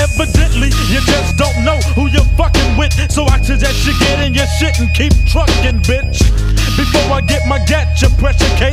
Evidently, you just don't know who you're fucking with. So I suggest you get in your shit and keep trucking, bitch. Before I get my get your pressure case